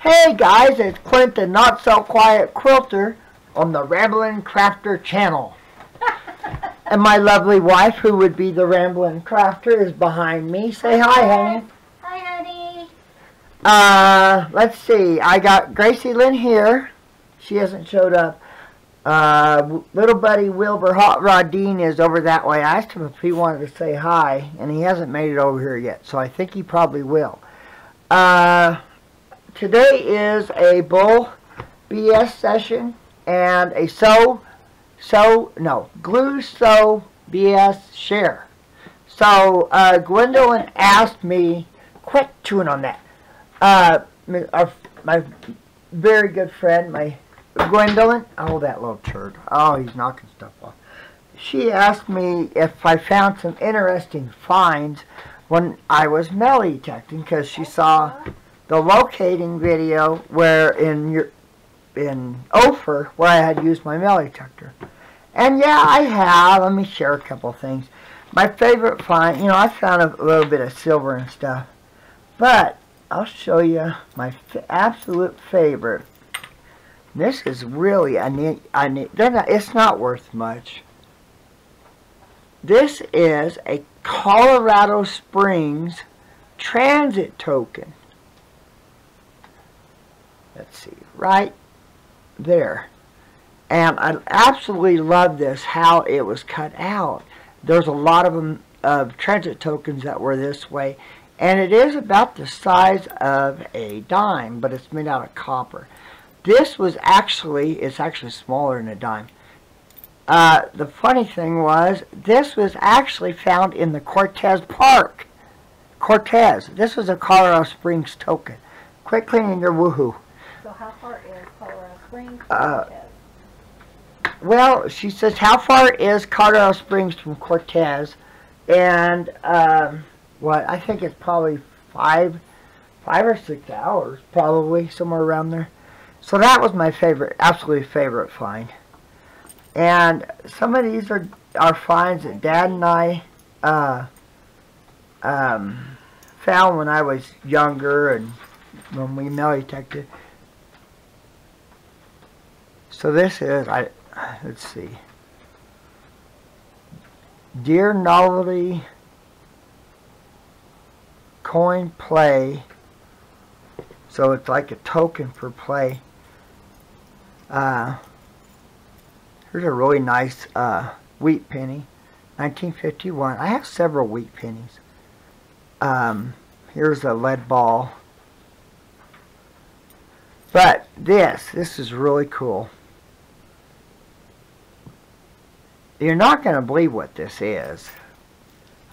Hey guys, it's Clint the Not So Quiet Quilter on the Ramblin' Crafter channel. and my lovely wife, who would be the Ramblin' Crafter, is behind me. Say hi, honey. Hi, honey. Uh, let's see. I got Gracie Lynn here. She hasn't showed up. Uh, little buddy Wilbur Hot Rod Dean is over that way. I asked him if he wanted to say hi, and he hasn't made it over here yet, so I think he probably will. Uh, today is a bull BS session and a sew, sew, no, glue sew BS share. So, uh, Gwendolyn asked me, quit chewing on that. Uh, my, our, my very good friend, my Gwendolyn, oh, that little turd. Oh, he's knocking stuff off. She asked me if I found some interesting finds when I was metal detecting because she saw the locating video where in your in Ophir where I had used my metal detector. And yeah, I have. Let me share a couple things. My favorite find, you know, I found a little bit of silver and stuff. But I'll show you my absolute favorite. This is really a neat, neat they're not, it's not worth much. This is a Colorado Springs transit token. Let's see, right there. And I absolutely love this, how it was cut out. There's a lot of them, of transit tokens that were this way. And it is about the size of a dime, but it's made out of copper. This was actually, it's actually smaller than a dime. Uh, the funny thing was, this was actually found in the Cortez Park. Cortez. This was a Colorado Springs token. Quit cleaning your woohoo. So how far is Colorado Springs Uh, Cortez? Well, she says, how far is Colorado Springs from Cortez? And, um, what, I think it's probably five, five or six hours, probably, somewhere around there. So that was my favorite, absolutely favorite find. And some of these are, are finds that Dad and I, uh, um, found when I was younger and when we metal detected. So this is, I, let's see. Dear Novelty Coin Play. So it's like a token for play. Uh, here's a really nice uh, wheat penny. 1951. I have several wheat pennies. Um, here's a lead ball. But this, this is really cool. You're not going to believe what this is.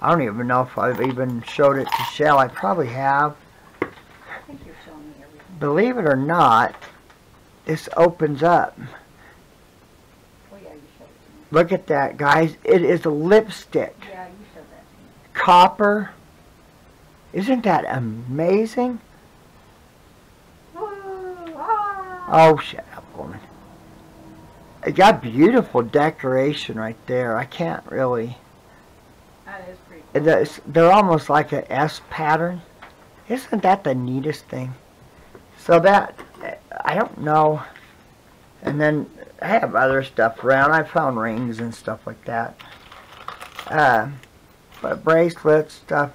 I don't even know if I've even showed it to Chelle. I probably have. I think you're showing me everything. Believe it or not, this opens up. Oh yeah, you showed it to me. Look at that, guys. It is a lipstick. Yeah, you showed that to me. Copper. Isn't that amazing? Ah! Oh, woman. It got beautiful decoration right there. I can't really... That is pretty is- They're almost like a S pattern. Isn't that the neatest thing? So that, I don't know. And then I have other stuff around. I found rings and stuff like that. Uh, but bracelets, stuff.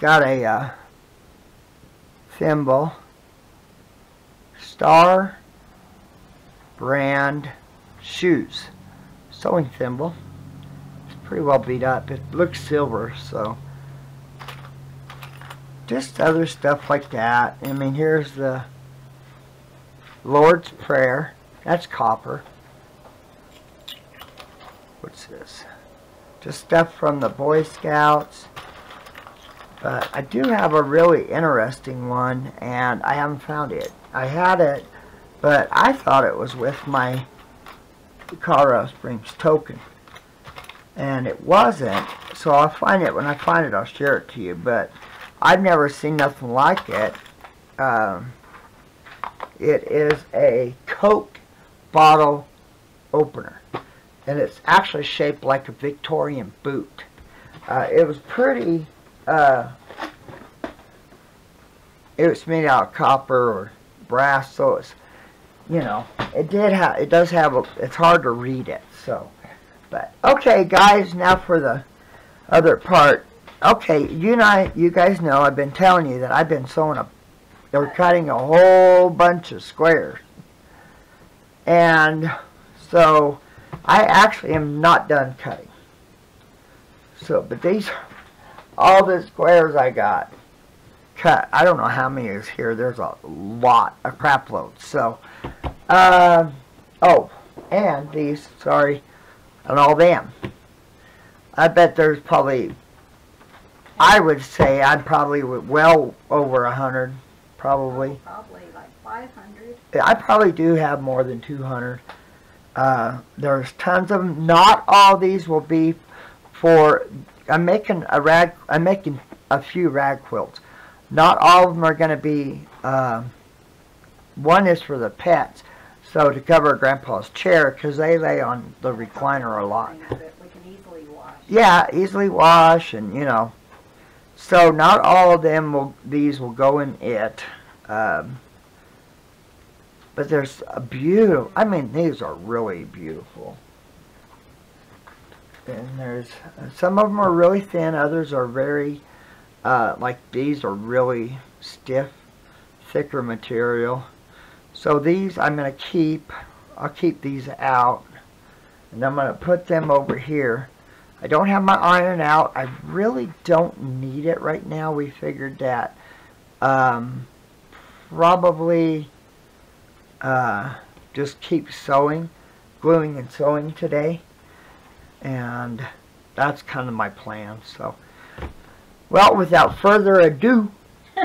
Got a uh, thimble. Star brand shoes. Sewing thimble. It's pretty well beat up. It looks silver, so just other stuff like that. I mean, here's the Lord's Prayer. That's copper. What's this? Just stuff from the Boy Scouts. But I do have a really interesting one, and I haven't found it. I had it, but I thought it was with my Colorado Springs token. And it wasn't, so I'll find it. When I find it, I'll share it to you. But I've never seen nothing like it. Um, it is a Coke bottle opener. And it's actually shaped like a Victorian boot. Uh, it was pretty uh, it was made out of copper or brass, so it's, you know, it did have, it does have, a, it's hard to read it, so. But, okay, guys, now for the other part. Okay, you and I, you guys know, I've been telling you that I've been sewing a, or cutting a whole bunch of squares. And so, I actually am not done cutting. So, but these, all the squares I got cut. I don't know how many is here. There's a lot, a crap load. So, uh, oh, and these, sorry, and all them. I bet there's probably, I would say I'd probably well over a hundred, probably. Probably like five hundred. I probably do have more than 200. Uh, there's tons of them. Not all these will be for, I'm making a rag, I'm making a few rag quilts. Not all of them are going to be, um, one is for the pets, so to cover Grandpa's chair, because they lay on the recliner a lot. We can easily wash. Yeah, easily wash and, you know. So not all of them will, these will go in it. Um, but there's a beautiful, I mean, these are really beautiful. And there's, some of them are really thin, others are very, uh, like these are really stiff, thicker material. So these I'm going to keep, I'll keep these out. And I'm going to put them over here. I don't have my iron out. I really don't need it right now. We figured that um, probably uh, just keep sewing, gluing and sewing today. And that's kind of my plan. So, well, without further ado,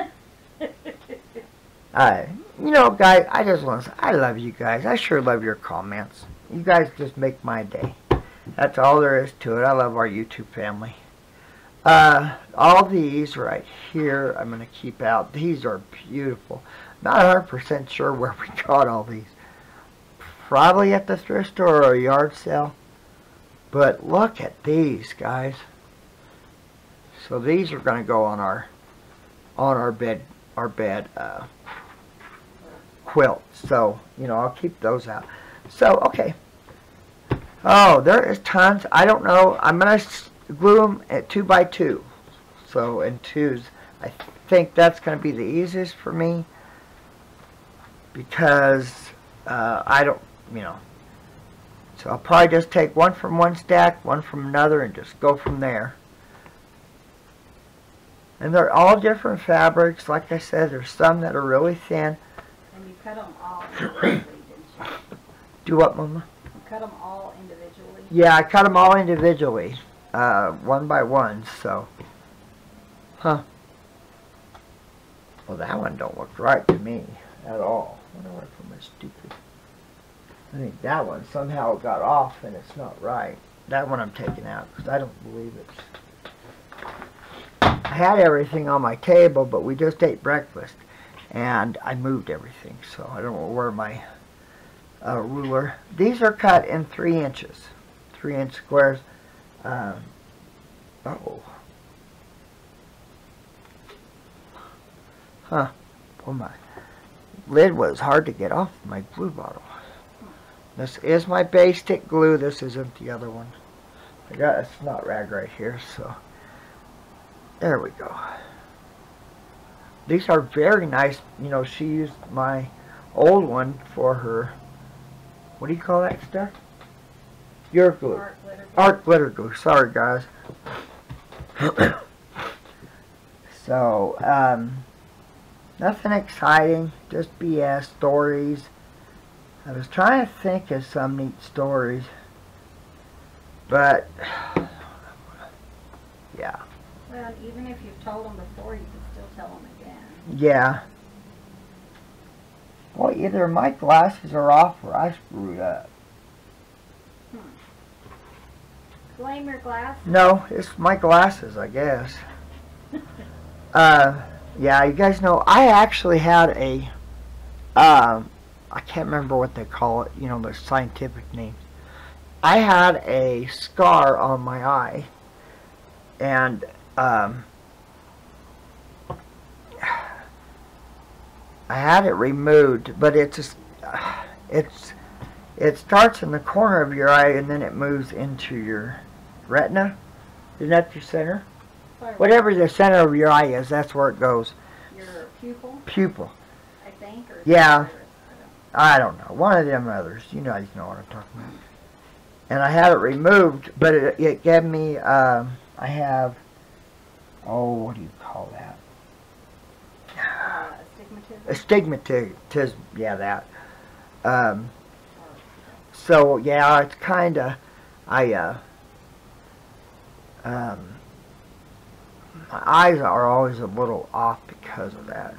I, you know, guys, I just want to say, I love you guys. I sure love your comments. You guys just make my day. That's all there is to it. I love our YouTube family. Uh, all these right here, I'm going to keep out. These are beautiful. Not 100% sure where we got all these. Probably at the thrift store or a yard sale. But look at these, guys. So these are going to go on our on our bed our bed uh, quilt. So you know I'll keep those out. So okay. Oh, there is tons. I don't know. I'm gonna glue them at two by two. So in twos, I think that's gonna be the easiest for me because uh, I don't, you know. So I'll probably just take one from one stack, one from another, and just go from there. And they're all different fabrics. Like I said, there's some that are really thin. And you cut them all individually, didn't you? Do what, Mama? You cut them all individually. Yeah, I cut them all individually, uh, one by one, so. Huh. Well, that one don't look right to me at all. I wonder what from my stupid. I think that one somehow got off and it's not right. That one I'm taking out because I don't believe it's. I had everything on my table, but we just ate breakfast and I moved everything, so I don't know where my uh, ruler. These are cut in three inches, three inch squares. Um, oh, huh? Well, my lid was hard to get off my glue bottle. This is my basic glue. This isn't the other one. I got a snot rag right here, so there we go. These are very nice. You know, she used my old one for her what do you call that stuff? Your glue. Art glitter. Art glitter glue. Sorry, guys. so, um, nothing exciting. Just BS stories. I was trying to think of some neat stories. But, yeah. Well, even if you've told them before, you can still tell them again. Yeah. Well, either my glasses are off or I screwed up. Blame your glass. No, it's my glasses, I guess. uh, yeah, you guys know, I actually had a, um, I can't remember what they call it, you know, the scientific name. I had a scar on my eye, and, um, I had it removed, but it's it's it starts in the corner of your eye and then it moves into your retina. Isn't that your center? Sorry, Whatever the center of your eye is, that's where it goes. Your pupil, Pupil. I think. Yeah. I don't know. One of them others. You know, you know what I'm talking about. And I had it removed, but it, it gave me. Um, I have. Oh, what do you call that? Uh, astigmatism. Astigmatism. Yeah, that. Um, so yeah, it's kind of. I. Uh, um, my eyes are always a little off because of that.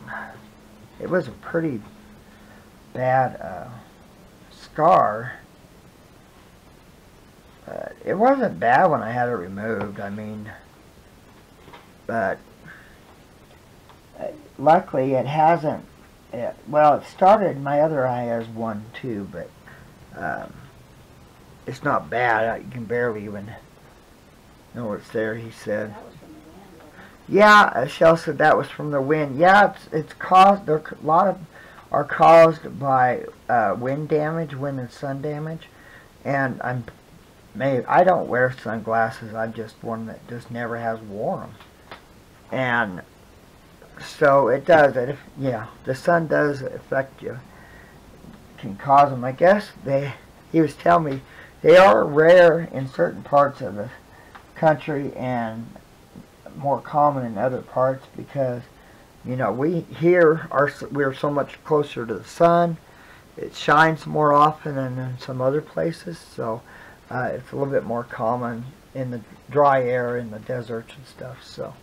It was a pretty bad uh, scar. But it wasn't bad when I had it removed. I mean, but uh, luckily it hasn't. It, well, it started my other eye as one too, but um, it's not bad. You can barely even know it's there. He said. That was from the wind, Yeah, uh, Chelle said that was from the wind. Yeah, it's it's caused. There a lot of are caused by uh, wind damage, wind and sun damage, and I'm may I don't wear sunglasses. I'm just one that just never has worn them, and so it does. It if- yeah, the sun does affect you. Can cause them. I guess they. He was telling me they are rare in certain parts of the country and more common in other parts because you know we here are we're so much closer to the sun. It shines more often than in some other places so uh, it's a little bit more common in the dry air in the deserts and stuff so.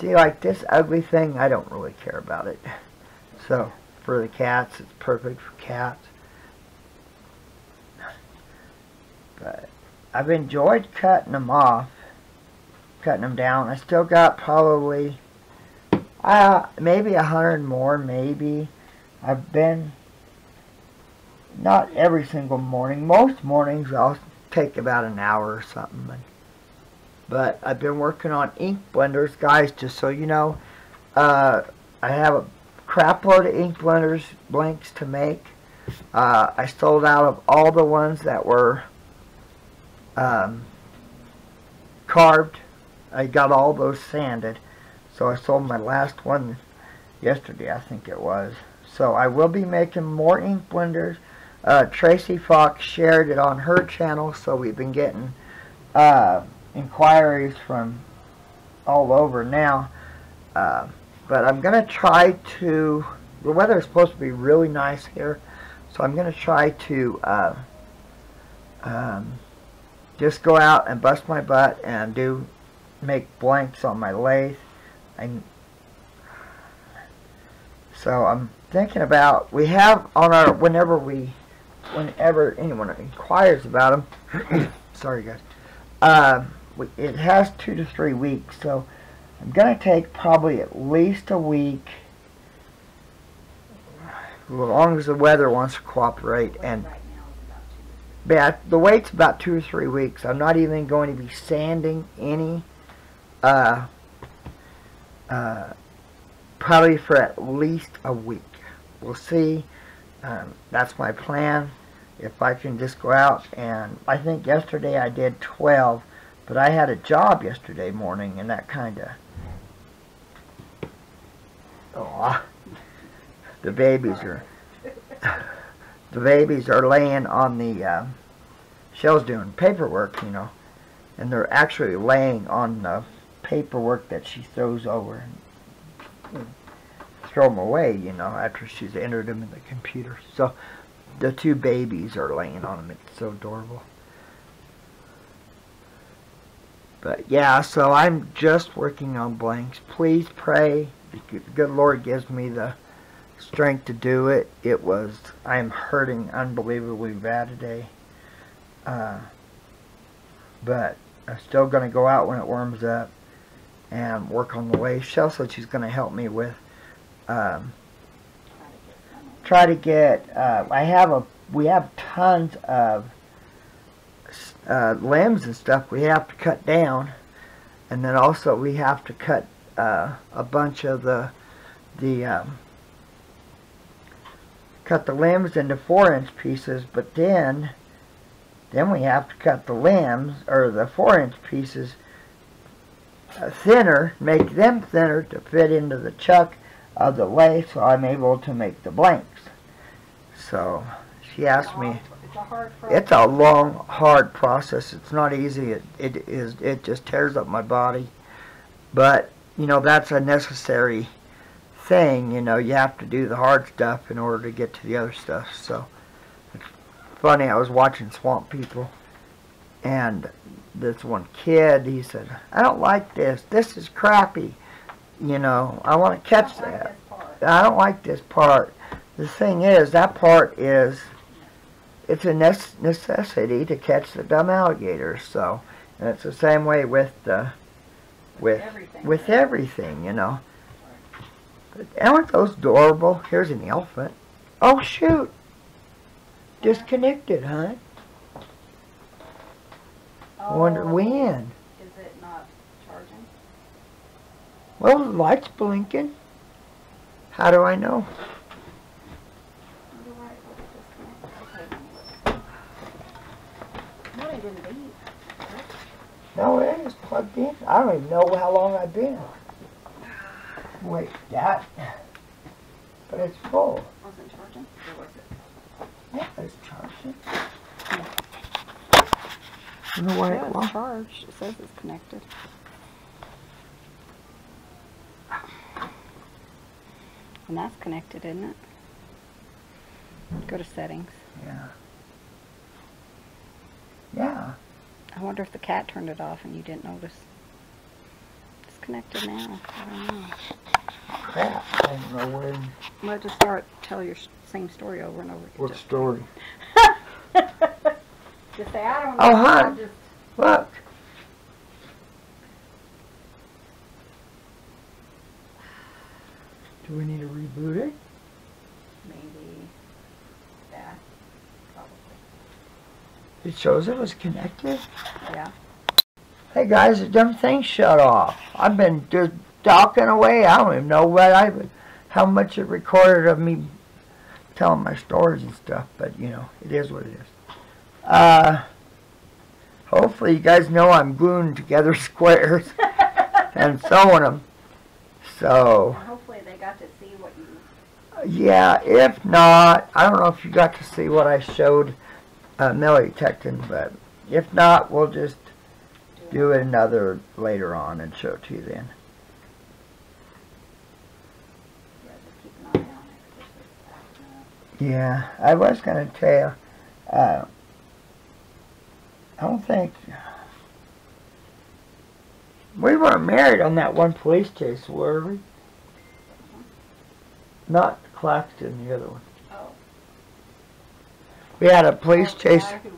See like this ugly thing I don't really care about it. So for the cats it's perfect for cats. But I've enjoyed cutting them off cutting them down. I still got probably uh, maybe a hundred more, maybe. I've been not every single morning. Most mornings I'll take about an hour or something. But, I've been working on ink blenders, guys. Just so you know, uh, I have a crap load of ink blenders blanks to make. Uh, I sold out of all the ones that were um, carved I got all those sanded. So I sold my last one yesterday, I think it was. So I will be making more ink blenders. Uh, Tracy Fox shared it on her channel, so we've been getting uh, inquiries from all over now. Uh, but I'm going to try to, the weather is supposed to be really nice here, so I'm going to try to uh, um, just go out and bust my butt and do make blanks on my lathe. I, so I'm thinking about, we have on our, whenever we, whenever anyone inquires about them, sorry guys, uh, we, it has two to three weeks, so I'm going to take probably at least a week, as long as the weather wants to cooperate, and Right now it's about two. but the wait's about two or three weeks. I'm not even going to be sanding any. Uh, uh, probably for at least a week. We'll see. Um, that's my plan. If I can just go out and I think yesterday I did 12, but I had a job yesterday morning and that kind of. Oh, the babies are the babies are laying on the uh, Chelle's doing paperwork, you know, and they're actually laying on the paperwork that she throws over and throw them away, you know, after she's entered them in the computer. So the two babies are laying on them. It's so adorable. But yeah, so I'm just working on blanks. Please pray. The good Lord gives me the strength to do it. It was, I am hurting unbelievably bad today. Uh, but I'm still going to go out when it warms up and work on the lathe. Chelle said she's going to help me with, um, Try to get uh, I have a, we have tons of uh, limbs and stuff we have to cut down. And then also we have to cut uh, a bunch of the, the um, cut the limbs into four inch pieces, but then, then we have to cut the limbs, or the four inch pieces, thinner, make them thinner to fit into the chuck of the lathe so I'm able to make the blanks. So, she asked me, It's a hard it's a long, hard process. It's not easy. It, it is. It just tears up my body. But you know that's a necessary thing. You know you have to do the hard stuff in order to get to the other stuff. So it's funny. I was watching Swamp People, and this one kid he said, "I don't like this. This is crappy." You know, I want to catch like that. I don't like this part. The thing is, that part is, it's a nece- necessity to catch the dumb alligators. So, and it's the same way with the, with Everything. with everything, you know. But aren't those adorable? Here's an elephant. Oh shoot! Disconnected, huh? I wonder Oh, when. Is it not charging? Well, the light's blinking. How do I know? Wonder why it would disconnect. Okay, let me look. No, didn't beep. No, it is plugged in. I don't even know how long I've been. Wait, that. But it's full. Wasn't charging? Or was it? Yeah, it's charging. I don't know why Yeah, it it's won't. charged. It says it's connected. And that's connected, isn't it? Go to settings. Yeah. Yeah. I wonder if the cat turned it off and you didn't notice. It's connected now. I don't know. Crap. I don't know where. Well, just start tell your same story over and over. again. What story? Just say I don't know. Oh, hi. Just Look. Do we need to reboot it? maybe that probably. It shows it was connected. Yeah. Hey guys, the damn thing shut off. I've been just talking away. I don't even know what I, how much it recorded of me telling my stories and stuff. But you know, it is what it is. Uh, hopefully you guys know I'm gluing together squares and sewing them. So And hopefully they got to see what you. yeah, if not, I don't know if you got to see what I showed uh, Millie Tecton, but if not, we'll just do it another later on and show it to you then. Yeah, just keep an eye on it. 'cause it's acting up. Yeah, I was gonna tell. Uh, I don't think we weren't married on that one police chase, were we? Not Claxton, the other one. Oh. We had a police chase. went through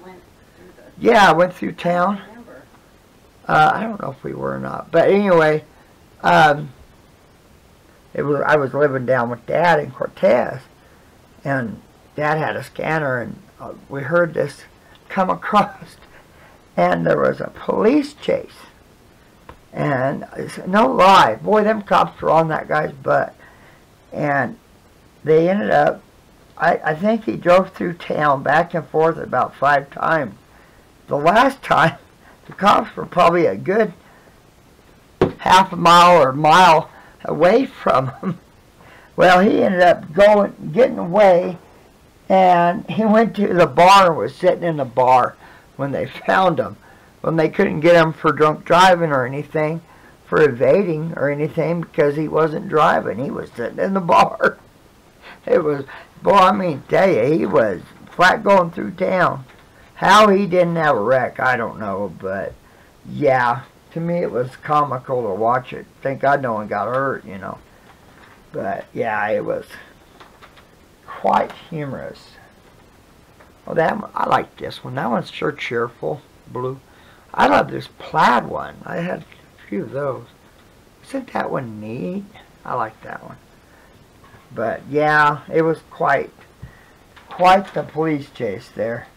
the- Yeah, I went through town. don't. Uh, I don't know if we were or not, but anyway, um, it was I was living down with Dad in Cortez, and Dad had a scanner, and uh, we heard this come across, and there was a police chase, and no lie, boy, them cops were on that guy's butt, and they ended up. I, I think he drove through town back and forth about five times. The last time the cops were probably a good half a mile or mile away from him. Well, he ended up going, getting away, and he went to the bar and was sitting in the bar when they found him. When they couldn't get him for drunk driving or anything, for evading or anything, because he wasn't driving. He was sitting in the bar. It was, boy, I mean, tell you, he was flat going through town. How he didn't have a wreck, I don't know, but yeah, to me it was comical to watch it. Thank God no one got hurt, you know. But yeah, it was quite humorous. That I like this one. That one's sure cheerful, blue. I love this plaid one. I had a few of those. Isn't that one neat? I like that one. But yeah, it was quite, quite the police chase there.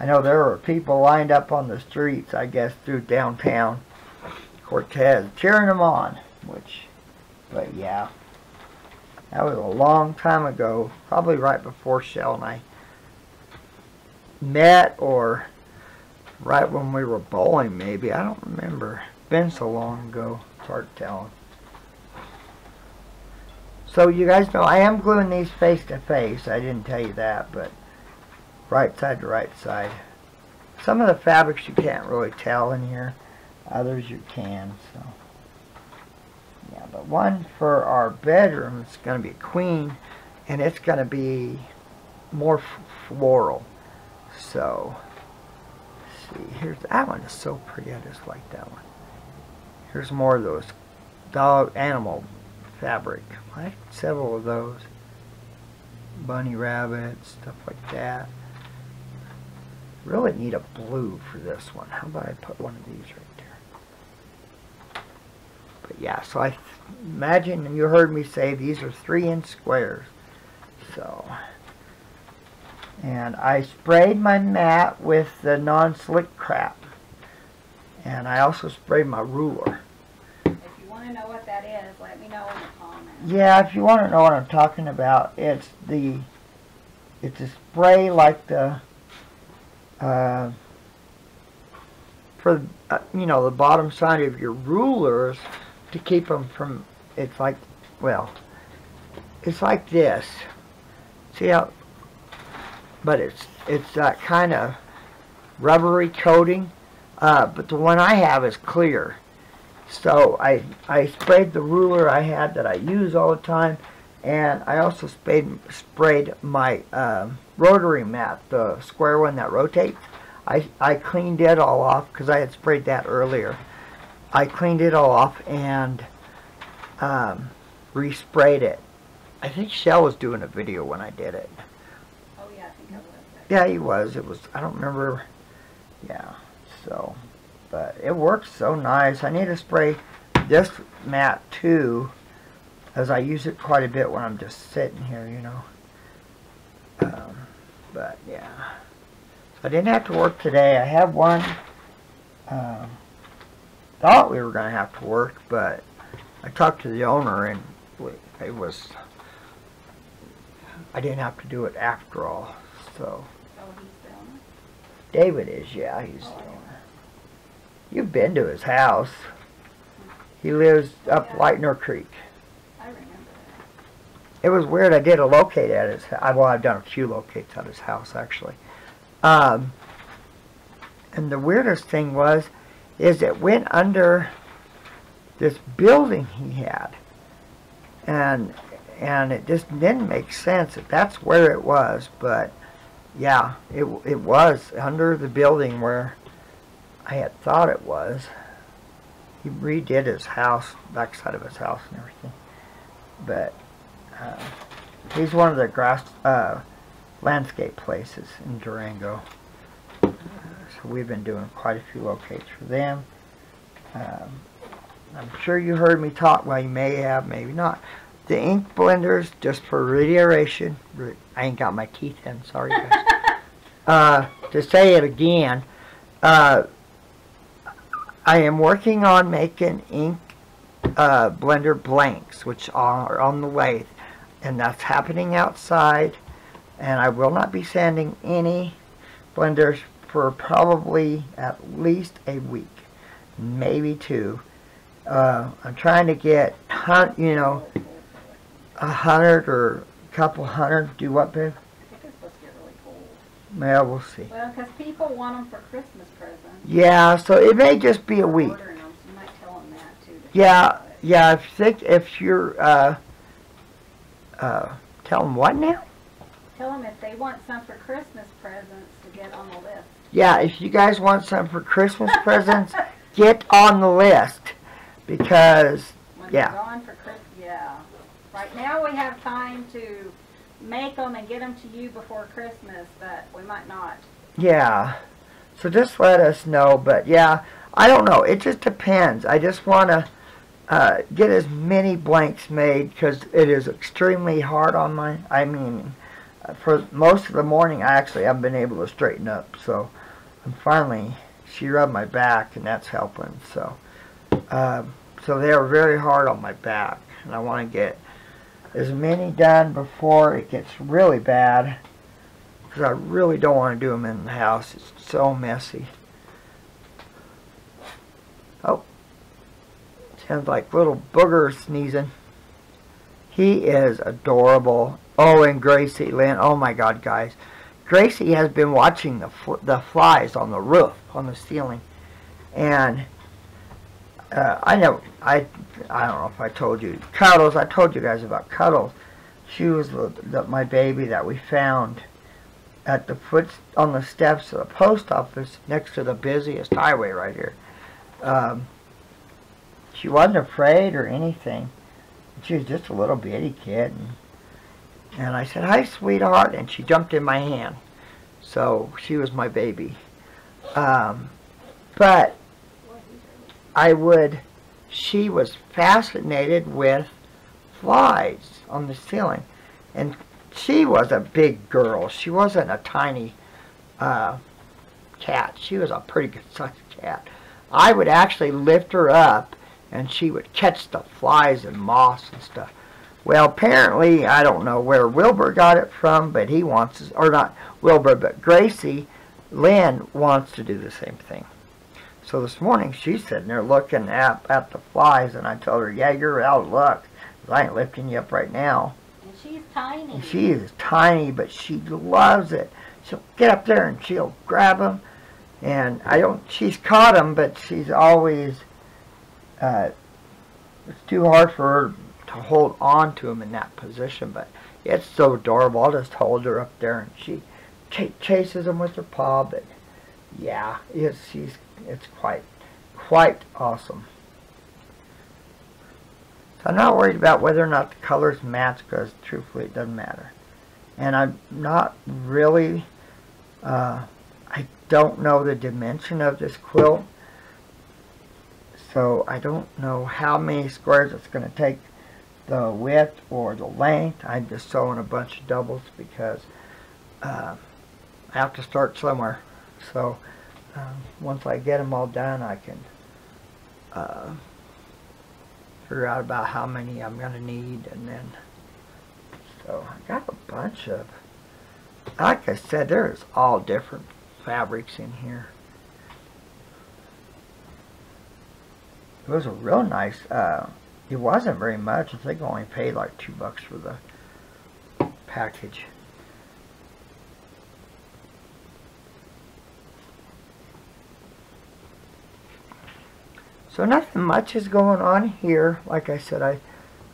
I know there were people lined up on the streets, I guess, through downtown Cortez, cheering them on, which, but yeah. That was a long time ago, probably right before Chelle and I met or right when we were bowling maybe. I don't remember. Been so long ago. It's hard to tell. So you guys know I am gluing these face to face. I didn't tell you that, but right side to right side. Some of the fabrics you can't really tell in here. Others you can, so. Yeah, but one for our bedroom is going to be a queen, and it's going to be more floral. So, see, here's that one is so pretty. I just like that one. Here's more of those dog animal fabric. I have several of those. Bunny rabbits, stuff like that. Really need a blue for this one. How about I put one of these right there? But yeah, so I imagine you heard me say these are three inch squares. So, and I sprayed my mat with the non-slick crap. And I also sprayed my ruler. If you want to know what that is, let me know in the comments. Yeah, if you want to know what I'm talking about, it's the it's a spray like the uh, for uh, you know the bottom side of your rulers to keep them from. It's like well, it's like this. See how? But it's it's that kind of rubbery coating. Uh, but the one I have is clear. So I, I sprayed the ruler I had that I use all the time, and I also sprayed, sprayed my um, rotary mat, the square one that rotates. I, I cleaned it all off because I had sprayed that earlier. I cleaned it all off and um, resprayed it. I think Chelle was doing a video when I did it. Oh yeah, I think I was. Yeah, he was. It was, I don't remember. Yeah, so, but it works so nice. I need to spray this mat too, as I use it quite a bit when I'm just sitting here, you know. Um, but yeah. So I didn't have to work today. I have one. Um, thought we were going to have to work, but I talked to the owner and it was, I didn't have to do it after all, so. Oh, he's doing it. David is, yeah, he's. You've been to his house. He lives up Yeah. Lightner Creek. I remember that. It was weird. I did a locate at his. Well, I've done a few locates at his house actually. Um, and the weirdest thing was, is it went under this building he had, and and it just didn't make sense that that's where it was. But yeah, it it was under the building where I had thought it was. He redid his house, backside of his house and everything, but. Uh, he's one of the grass uh, landscape places in Durango. So we've been doing quite a few locates for them. Um, I'm sure you heard me talk. Well, you may have, maybe not. The ink blenders, just for reiteration. I ain't got my teeth in. Sorry, guys. uh, to say it again, uh, I am working on making ink uh, blender blanks, which are on the lathe and that's happening outside and I will not be sanding any blenders for probably at least a week maybe two uh, I'm trying to get you know a hundred or a couple hundred do what babe? I think it's supposed to get really cold. well we'll see Well, because people want them for Christmas presents. yeah so it may just be a week them, so you might tell them that too. to Yeah, think about it. yeah if you think if you're uh, uh, tell them what now Tell them if they want some for Christmas presents to get on the list. Yeah, if you guys want some for Christmas presents, get on the list because When Yeah. they're gone for Christmas, yeah. Right now we have time to make them and get them to you before Christmas, but we might not. yeah. So just let us know. But yeah, I don't know. It just depends. I just want to uh, get as many blanks made because it is extremely hard on my. I mean, for most of the morning, I actually haven't been able to straighten up. So I'm finally. She rubbed my back, and that's helping. So, um, so they are very hard on my back, and I want to get as many done before it gets really bad. Because I really don't want to do them in the house. It's so messy. Oh. Sounds like little booger sneezing. He is adorable. Oh, and Gracie Lynn. Oh my God, guys. Gracie has been watching the fl the flies on the roof, on the ceiling, and uh, I know I I don't know if I told you Cuddles. I told you guys about Cuddles. She was the, the, my baby that we found at the foot on the steps of the post office next to the busiest highway right here. Um, she wasn't afraid or anything. She was just a little bitty kid. And, and I said, hi, sweetheart. And she jumped in my hand. So she was my baby. Um, but I would, she was fascinated with flies on the ceiling. And she was a big girl. She wasn't a tiny uh, cat. She was a pretty good sized cat. I would actually lift her up and she would catch the flies and moss and stuff. Well, apparently, I don't know where Wilbur got it from, but he wants, or not Wilbur, but Gracie Lynn wants to do the same thing. So this morning, she's sitting there looking at, at the flies, and I told her, yeah, you're out of luck, I ain't lifting you up right now. And she's tiny. And she is tiny, but she loves it. She'll get up there and she'll grab them, and I don't, she's caught them, but she's always, uh, it's too hard for her to hold on to him in that position, but it's so adorable. I'll just hold her up there and she ch chases him with her paw, but yeah, it's, she's, it's quite, quite awesome. So I'm not worried about whether or not the colors match because truthfully it doesn't matter. And I'm not really, uh, I don't know the dimension of this quilt. So I don't know how many squares it's going to take the width or the length. I'm just sewing a bunch of doubles because uh, I have to start somewhere. So um, once I get them all done, I can uh, figure out about how many I'm going to need. And then, so I got a bunch of, like I said, there's all different fabrics in here. It was a real nice, uh, it wasn't very much. I think I only paid like two bucks for the package. So nothing much is going on here. Like I said, I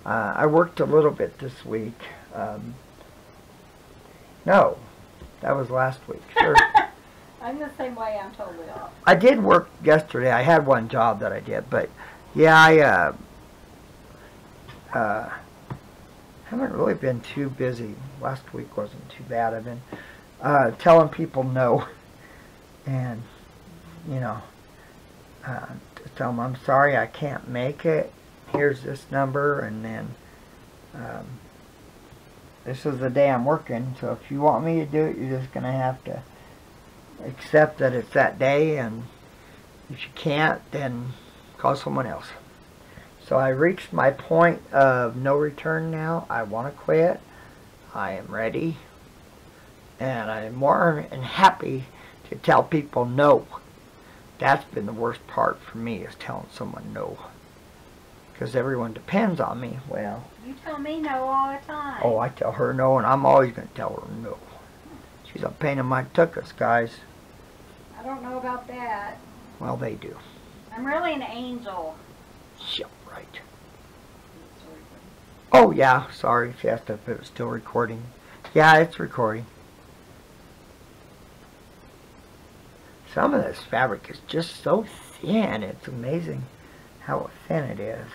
uh, I worked a little bit this week. Um, no, that was last week. Sure. I'm the same way. I'm totally off. I did work yesterday. I had one job that I did, but yeah, I uh, uh, haven't really been too busy. Last week wasn't too bad. I've been uh, telling people no, and you know, uh, tell them I'm sorry I can't make it. Here's this number, and then um, this is the day I'm working. So if you want me to do it, you're just gonna have to accept that it's that day, and if you can't, then call someone else. So I reached my point of no return now. I want to quit. I am ready. And I'm more than happy to tell people no. That's been the worst part for me is telling someone no. Because everyone depends on me. Well, You tell me no all the time. oh, I tell her no, and I'm always going to tell her no. She's a pain in my tuchus, guys. I don't know about that. Well, they do. I'm really an angel. Yeah, right. Oh, yeah, sorry. if She asked if it was still recording. Yeah, it's recording. Some of this fabric is just so thin. It's amazing how thin it is.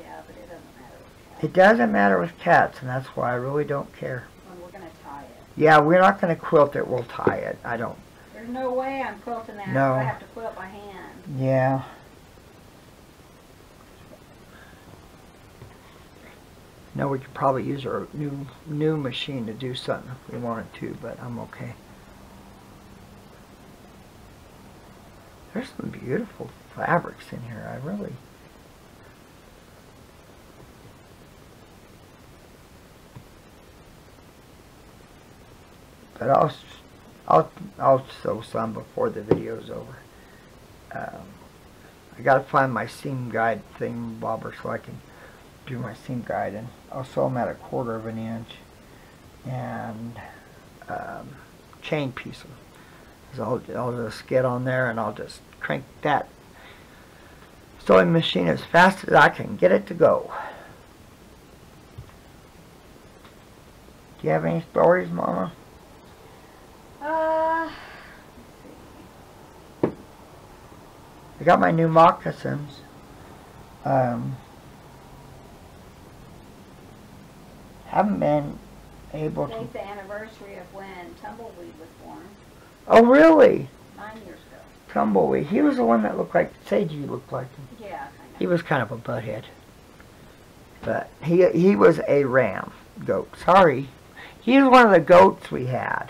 Yeah, but it doesn't matter. with cats. It doesn't matter with cats, and that's why I really don't care. When we're gonna tie it. Yeah, we're not going to quilt it. We'll tie it. I don't. There's no way I'm quilting that. No. I have to quilt by hand. Yeah. No, we could probably use our new new machine to do something if we wanted to, but I'm okay. There's some beautiful fabrics in here. I really... But I'll, I'll, I'll sew some before the video's over. Um, I gotta find my seam guide thing bobber so I can do my seam guide and I'll sew them at a quarter of an inch and um, chain piece I'll, I'll just get on there and I'll just crank that sewing machine as fast as I can get it to go. Do you have any stories, Mama? Uh, I got my new moccasins. Um, haven't been able to. today's the anniversary of when Tumbleweed was born, Oh, really? nine years ago. Tumbleweed. He was the one that looked like Seiji looked like him. Yeah, He was kind of a butthead. But he he was a ram goat. Sorry. He was one of the goats we had.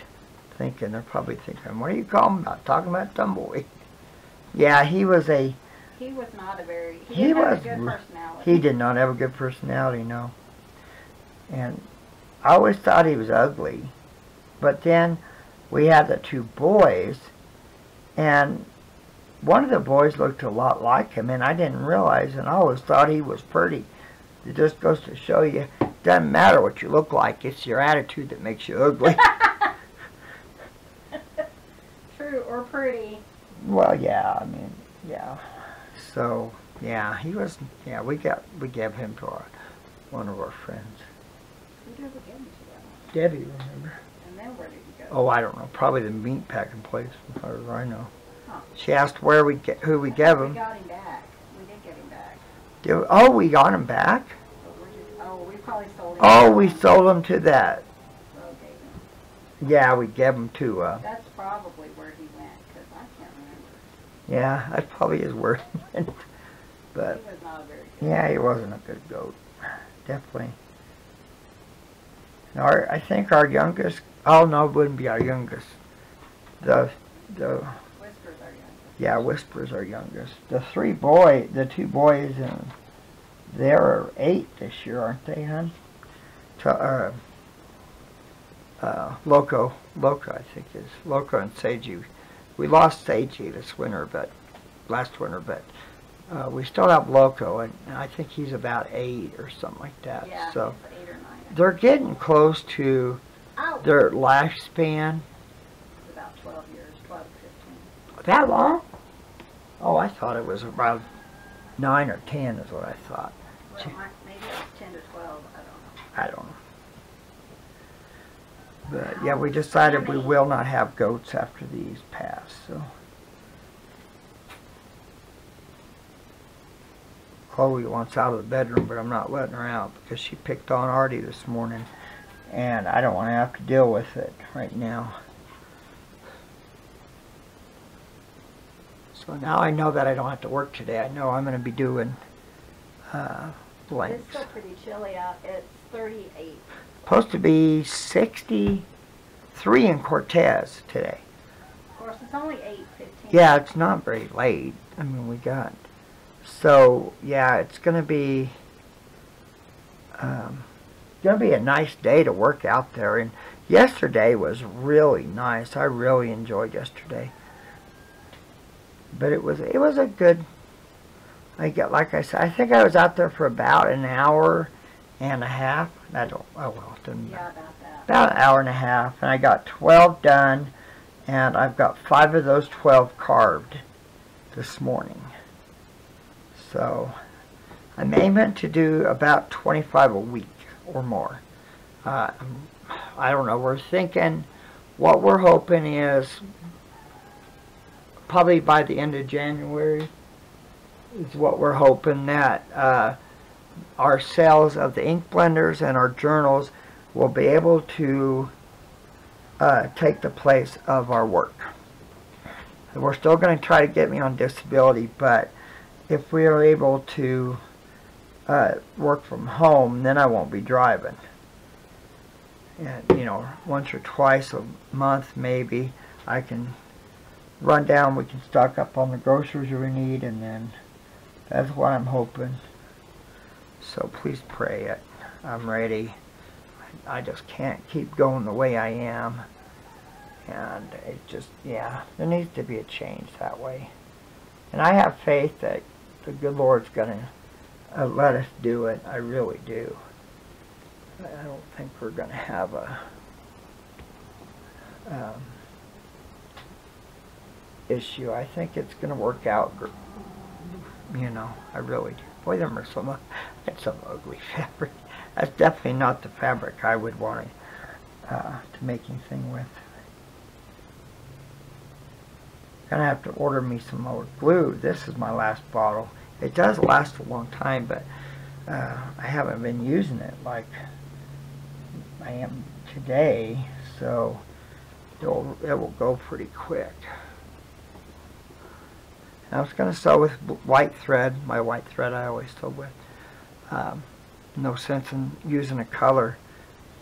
Thinking, they're probably thinking, what are you calling about? Talking about Tumbleweed. Yeah, he was a, He was not a very, he, He was a good personality. he did not have a good personality, no. And I always thought he was ugly. But then we had the two boys, and one of the boys looked a lot like him, and I didn't realize, and I always thought he was pretty. It just goes to show you, it doesn't matter what you look like, it's your attitude that makes you ugly. True or pretty. well, yeah, I mean, yeah. So, yeah, he was, yeah, we got, we gave him to our, one of our friends. Who did we give him to? Debbie, remember? And then where did? Oh, I don't know. Probably the meat packing place, as far as I know. Huh. She asked where we get, who we gave him. We got him back. We did get him back. Did- Oh, we got him back. Just, oh, we probably sold him. Oh, we sold him to that. Him. Yeah, we gave him to. Uh, That's probably where he went, because I can't remember. yeah, that probably is where he went. But he was not a very good. yeah, he wasn't a good goat. Definitely. Our, I think our youngest. Oh no, it wouldn't be our youngest. The the Whispers are young. Yeah, Whisper's our youngest. The three boy, the two boys, and they're eight this year, aren't they, hon? To, uh, uh, Loco, Loco, I think is Loco and Seiji. We lost Seiji this winter, but last winter, but uh, we still have Loco, and I think he's about eight or something like that. Yeah, So eight or nine. they're getting close to Oh, their lifespan. about 12 years, 12 to 15. That long? Oh, I thought it was about nine or ten is what I thought. Well, maybe it was 10 to 12, I don't know. I don't know. But yeah, we decided we will not have goats after these pass, so. Chloe wants out of the bedroom, but I'm not letting her out because she picked on Artie this morning, and I don't want to have to deal with it right now. So now I know that I don't have to work today. I know I'm going to be doing uh, It's still pretty chilly out. It's 38. Supposed to be 63 in Cortez today. Of course, it's only 8, 15. Yeah, it's not very late. I mean, we got. So, yeah, it's going to be. Um, going to be a nice day to work out there. And yesterday was really nice. I really enjoyed yesterday. But it was it was a good. I get like I said. I think I was out there for about an hour and a half. I don't. Oh well, it doesn't Yeah, about that. about an hour and a half, and I got 12 done, and I've got five of those 12 carved this morning. So I'm aiming to do about 25 a week or more. Uh, I don't know. We're thinking, what we're hoping is probably by the end of January is what we're hoping that uh, our sales of the ink blenders and our journals will be able to uh, take the place of our work. We're still going to try to get me on disability, but if we are able to uh, work from home, then I won't be driving. And, you know, once or twice a month maybe, I can run down, we can stock up on the groceries we need, and then that's what I'm hoping. So please pray it. I'm ready. I just can't keep going the way I am. And it just, yeah, there needs to be a change that way. And I have faith that the good Lord's going to uh, let us do it. I really do. I don't think we're going to have a um, issue. I think it's going to work out. You know, I really do. Boy, them are some, that's some ugly fabric. That's definitely not the fabric I would want to, uh, to make anything with. Gonna have to order me some more glue. This is my last bottle. It does last a long time, but uh, I haven't been using it like I am today, so it'll, it will go pretty quick. I was going to sew with white thread, my white thread I always sew with. Um, no sense in using a color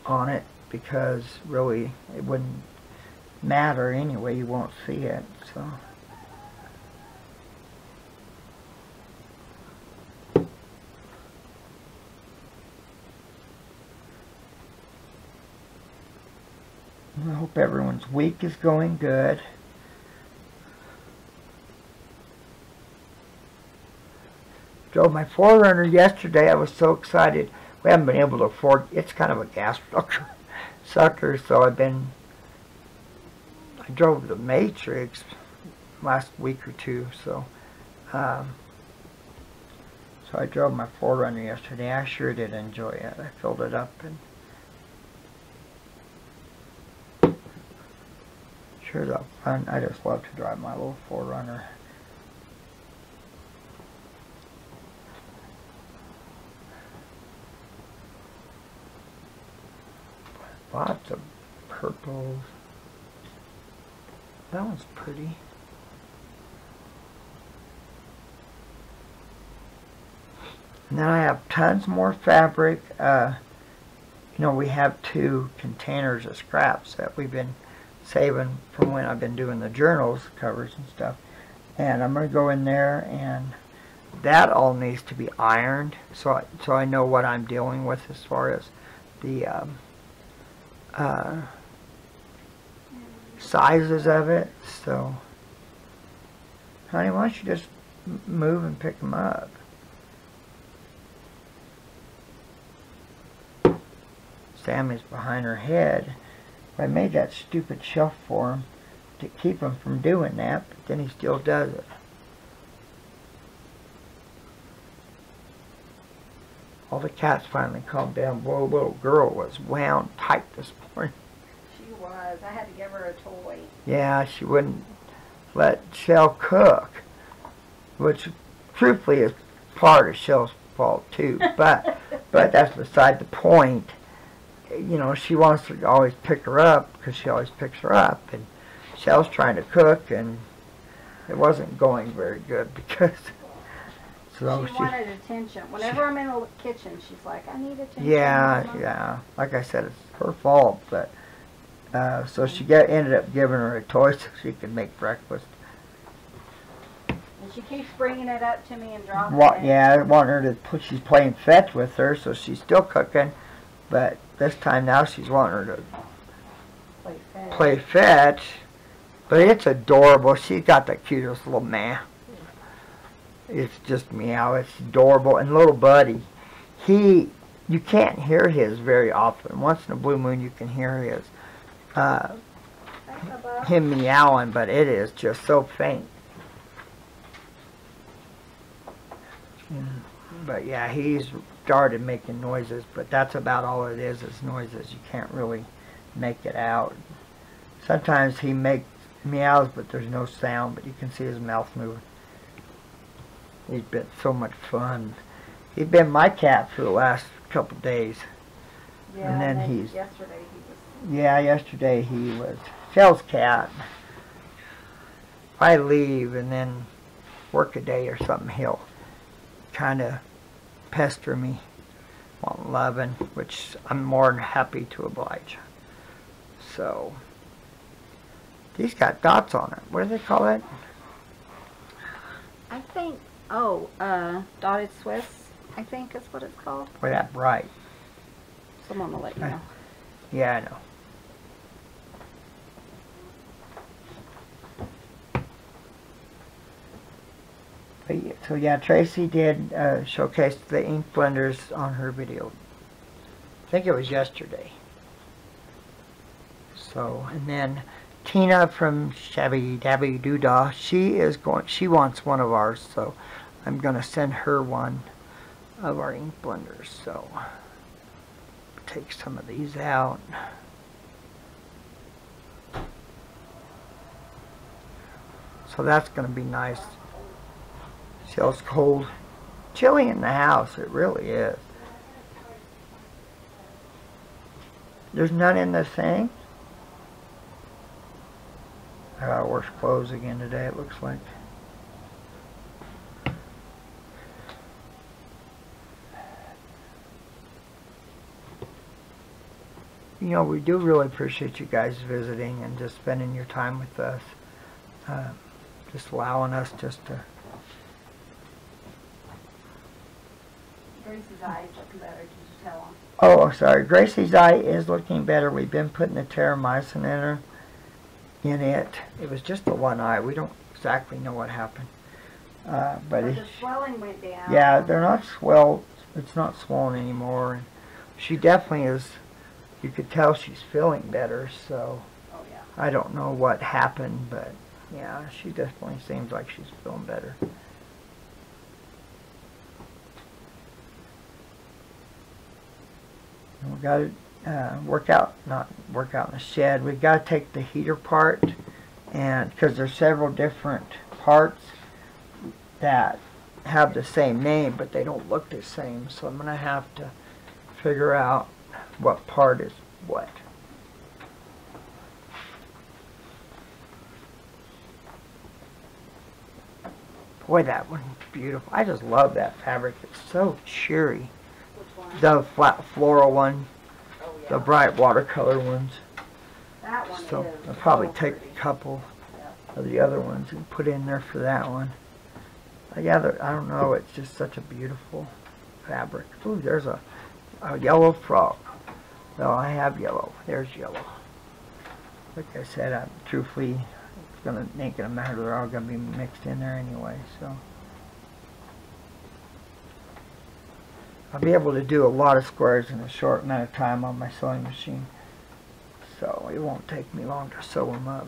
on it because really it wouldn't matter anyway, you won't see it. So. I hope everyone's week is going good. Drove my 4Runner yesterday. I was so excited. We haven't been able to afford. It's kind of a gas sucker, sucker. So I've been. I drove the Matrix last week or two. So, um, so I drove my 4Runner yesterday. I sure did enjoy it. I filled it up and. Sure, though, fun. I just love to drive my little 4Runner. Lots of purples. That one's pretty. And then I have tons more fabric. Uh, you know, we have two containers of scraps that we've been saving from when I've been doing the journals covers and stuff. And I'm going to go in there and that all needs to be ironed so I, so I know what I'm dealing with as far as the um, uh, sizes of it. So, honey, why don't you just move and pick them up? Sammy's behind her head. I made that stupid shelf for him to keep him from doing that, but then he still does it. All the cats finally calmed down. Boy, little girl was wound tight this morning. She was. I had to give her a toy. Yeah, she wouldn't let Chelle cook, which truthfully is part of Chelle's fault too. But but that's beside the point. You know, she wants to always pick her up because she always picks her up, and Chelle's trying to cook, and it wasn't going very good because. So she wanted attention. Whenever I'm in the kitchen, she's like, I need attention. Yeah, Mama." yeah. Like I said, it's her fault, but uh, so she get ended up giving her a toy so she could make breakfast. And she keeps bringing it up to me and dropping Wa- it. yeah, I want her to put. She's playing fetch with her, so she's still cooking, but this time now she's wanting her to Play fetch. play fetch. But it's adorable. She's got the cutest little man. It's just meow. It's adorable. And little buddy, he, you can't hear his very often. Once in a blue moon, you can hear his, uh, him meowing, but it is just so faint. Mm, But yeah, he's started making noises, but that's about all it is, is noises. You can't really make it out. Sometimes he makes meows, but there's no sound, but you can see his mouth moving. He's been so much fun. He's been my cat for the last couple days. Yeah, and then he's- yesterday he was. Yeah, yesterday he was Chelle's cat. I leave and then work a day or something, he'll kind of pester me while I'm loving, which I'm more than happy to oblige. So, these got dots on it. What do they call it? I think. Oh, uh, dotted Swiss. I think is what it's called. Boy, that bright. Someone will let you I- know. Yeah, I know. So yeah, Tracy did uh, showcase the ink blenders on her video. I think it was yesterday. So, and then Tina from Shabby Dabby Doodah, she is going, she wants one of ours, so I'm going to send her one of our ink blenders. So, take some of these out. So that's going to be nice. Feels cold. Chilly in the house, it really is. There's none in the thing? I gotta wash clothes again today, it looks like. You know, we do really appreciate you guys visiting and just spending your time with us. Uh, just allowing us just to Gracie's eyes looking better, did you tell him? Oh, sorry. Gracie's eye is looking better. We've been putting the terramycin in her, in it. It was just the one eye. We don't exactly know what happened. Uh, but But it, the swelling went down. yeah, they're not swelled. It's not swollen anymore. And she definitely is. You could tell she's feeling better. So Oh, yeah. I don't know what happened, but yeah, she definitely seems like she's feeling better. And we got to uh, work out, not work out in the shed. We've got to take the heater part, and because there's several different parts that have the same name, but they don't look the same. So I'm gonna have to figure out what part is what. Boy, that one's beautiful. I just love that fabric. It's so cheery. The flat floral one. Oh, the yeah. bright watercolor ones. That one So is I'll probably so take pretty. a couple Yeah. of the other ones and put in there for that one. I gather, I don't know, it's just such a beautiful fabric. Ooh, there's a, a yellow frog. Well, I have yellow. There's yellow. Like I said, I'm truthfully, it's gonna make it a matter. They're all gonna be mixed in there anyway. So I'll be able to do a lot of squares in a short amount of time on my sewing machine. So it won't take me long to sew them up.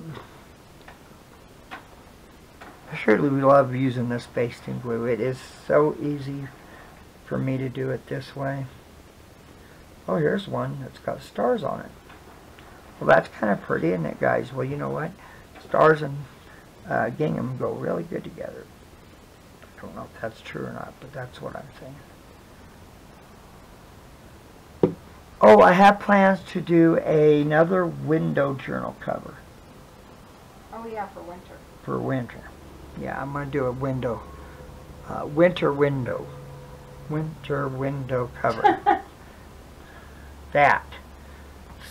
I surely love using this basting glue. It is so easy for me to do it this way. Oh, here's one that's got stars on it. Well, that's kind of pretty, isn't it, guys? Well, you know what? Stars and uh, gingham go really good together. I don't know if that's true or not, but that's what I'm saying. Oh, I have plans to do another window journal cover Oh, yeah, for winter. for winter. Yeah, I'm going to do a window, uh, winter window, winter window cover. that.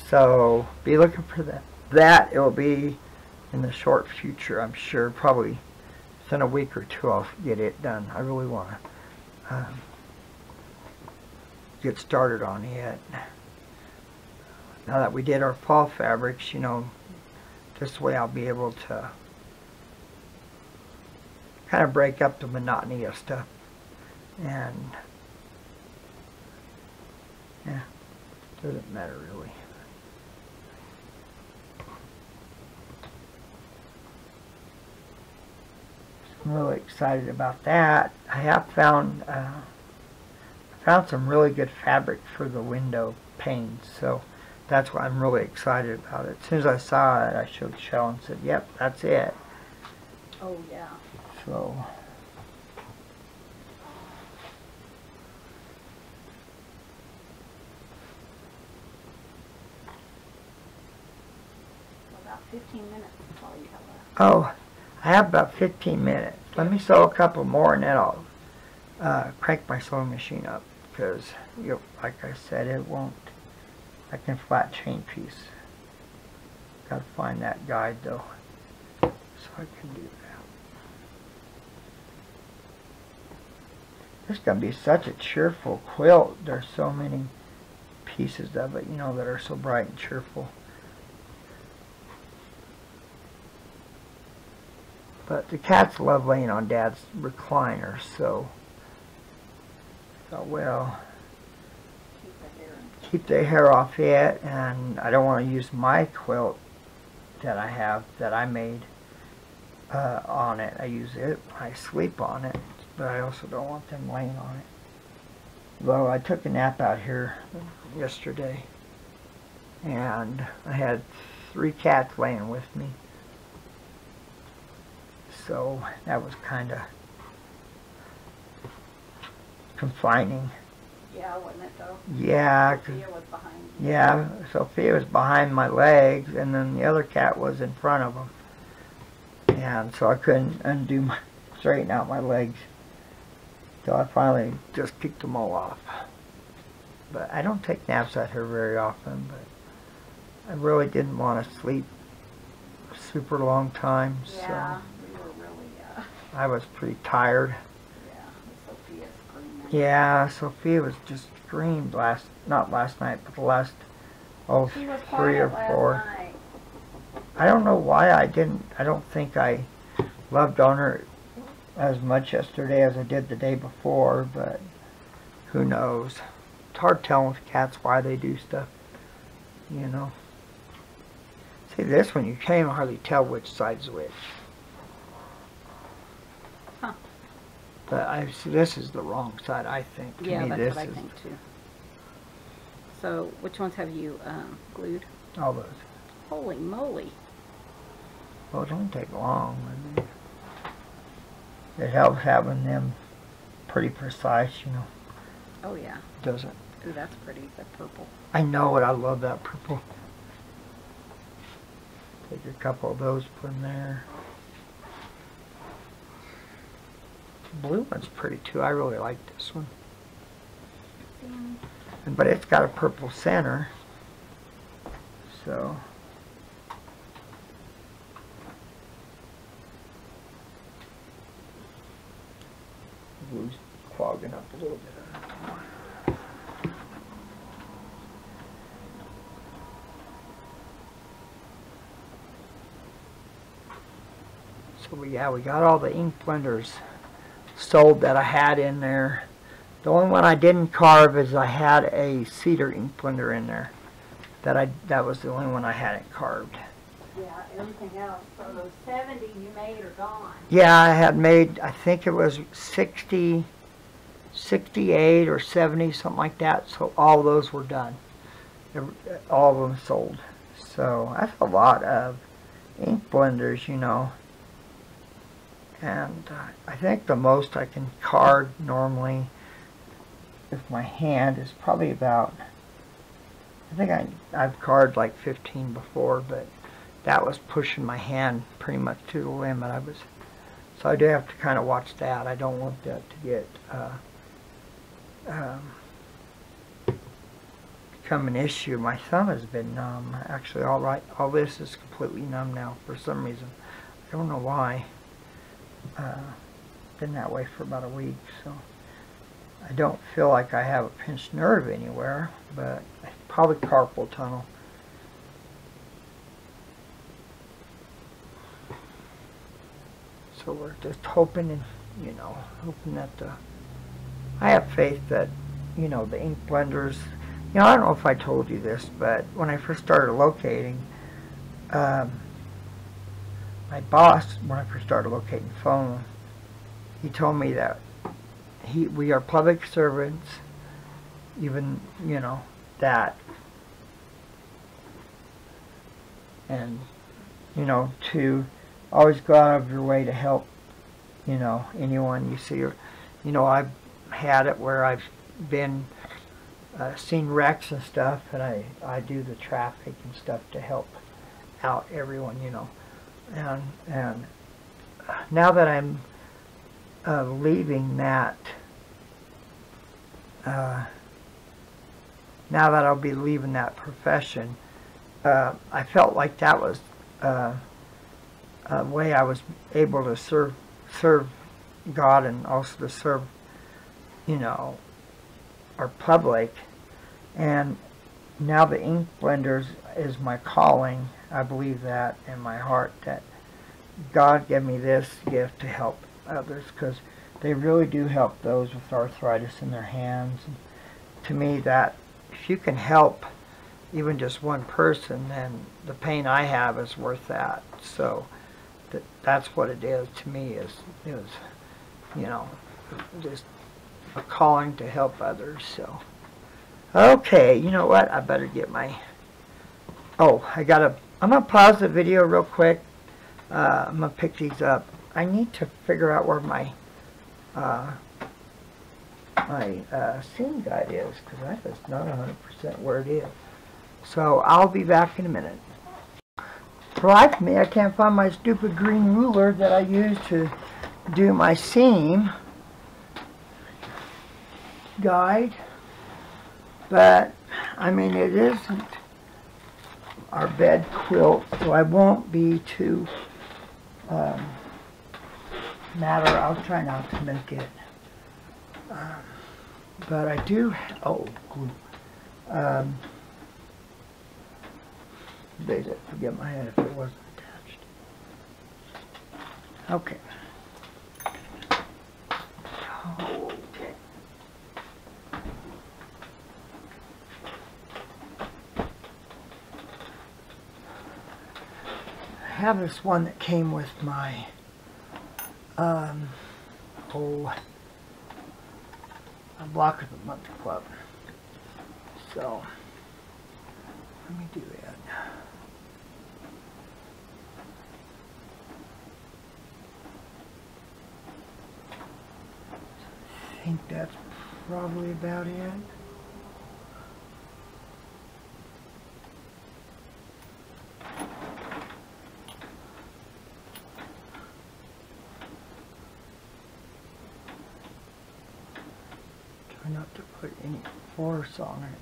So be looking for that. That it will be in the short future, I'm sure. Probably within a week or two, I'll get it done. I really want to um, get started on it. Now that we did our fall fabrics, you know, this way I'll be able to kind of break up the monotony of stuff. And yeah, doesn't matter really. I'm really excited about that. I have found uh, found some really good fabric for the window panes, so that's why I'm really excited about it. As soon as I saw it, I showed Chelle and said, "Yep, that's it." Oh, yeah. So About 15 minutes you have left. Oh, I have about 15 minutes. Let me sew a couple more and then I'll uh, crank my sewing machine up because, you know, like I said, it won't. I can flat chain piece. Gotta find that guide though, so I can do that. This is gonna be such a cheerful quilt. There's so many pieces of it, you know, that are so bright and cheerful. But the cats love laying on Dad's recliner, so I thought, well, Keep the hair in. Keep the hair off it, and I don't want to use my quilt that I have that I made uh, on it. I use it. I sleep on it, but I also don't want them laying on it. Though I took a nap out here yesterday, and I had three cats laying with me. So that was kind of confining. Wasn't it though? Yeah, Sophia was behind you. yeah, Sophia was behind my legs, and then the other cat was in front of them. And so I couldn't undo my, straighten out my legs. So I finally just kicked them all off. But I don't take naps out here very often, but I really didn't want to sleep a super long time, Yeah, so we were really, uh, I was pretty tired. Yeah, Sophia screaming. Yeah, Sophia was just screamed last, not last night, but the last, oh, three or four. night. I don't know why I didn't. I don't think I loved on her as much yesterday as I did the day before, but who knows? It's hard telling with cats why they do stuff, you know. See, this one you can't hardly tell which side's which. But I see this is the wrong side. I think. To Yeah, me, that's this what I think too. So, which ones have you um, glued? all those. Holy moly! Well, it don't take long. I mean, it helps having them pretty precise, you know. Oh yeah. Doesn't Ooh, that's pretty. The purple. I know it. I love that purple. Take a couple of those, put them there. The blue one's pretty too. I really like this one. And- But it's got a purple center. So. Blue's clogging up a little bit. So we, yeah, we got all the ink blenders sold that I had in there. The only one I didn't carve is I had a cedar ink blender in there. That I that was the only one I hadn't carved. Yeah, everything else. So those seventy you made are gone. Yeah, I had made I think it was 60 68 or 70 something like that. So all those were done. All of them sold. So that's a lot of ink blenders, you know. And uh, I think the most I can card normally with my hand is probably about I think I I've carved like 15 before, but that was pushing my hand pretty much to the limit. I was so I do have to kind of watch that. I don't want that to get uh, um, become an issue. My thumb has been numb. Actually, all right, all this is completely numb now for some reason. I don't know why. Uh, been that way for about a week, so I don't feel like I have a pinched nerve anywhere, but probably carpal tunnel. So we're just hoping and, you know, hoping that the, I have faith that, you know, the ink blenders, you know, I don't know if I told you this, but when I first started locating, um, my boss, when I first started locating phone, he told me that he, we are public servants, even, you know, that, and, you know, to always go out of your way to help, you know, anyone you see. Or, you know, I've had it where I've been, uh, seen wrecks and stuff, and I, I do the traffic and stuff to help out everyone, you know. And, and now that I'm uh, leaving that, uh, now that I'll be leaving that profession, uh, I felt like that was uh, a way I was able to serve serve God and also to serve, you know, our public. And now the ink blenders is my calling. I believe that in my heart that God gave me this gift to help others because they really do help those with arthritis in their hands. And to me, that if you can help even just one person, then the pain I have is worth that. So that that's what it is to me is is you know just a calling to help others. So okay, you know what? I better get my oh I gotta I'm gonna pause the video real quick. Uh, I'm gonna pick these up. I need to figure out where my uh, my uh, seam guide is because that is not 100% where it is. So I'll be back in a minute. For life me, I can't find my stupid green ruler that I use to do my seam guide. But, I mean, it isn't our bed quilt, so I won't be too um, matter. I'll try not to make it. Um, but I do, oh, glue. Um, days I'd forget my head if it wasn't attached. Okay. Okay. Have this one that came with my um, oh, a block of the month club. So, let me do that. I think that's probably about it. Not to put any force on it.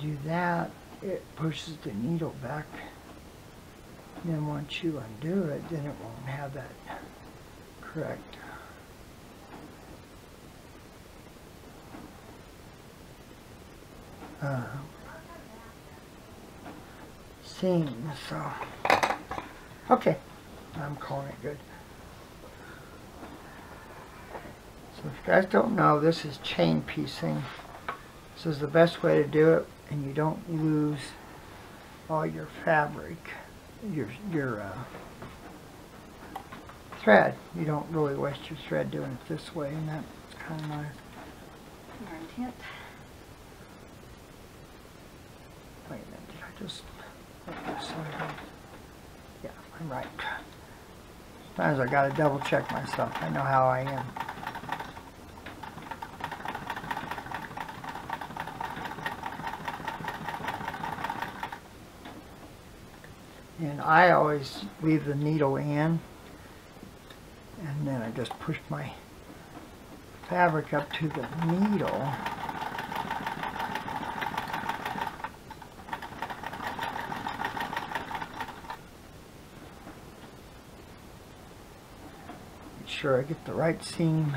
Do that, it pushes the needle back. Then once you undo it, then it won't have that correct. Uh, seam, so. Okay, I'm calling it good. So if you guys don't know, this is chain piecing. This is the best way to do it, and you don't lose all your fabric, your your uh, thread. You don't really waste your thread doing it this way, and that's kind of my, Our intent. Wait a minute, did I just? Yeah, I'm right. Sometimes I gotta double check myself. I know how I am. And I always leave the needle in and then I just push my fabric up to the needle Make sure I get the right seam.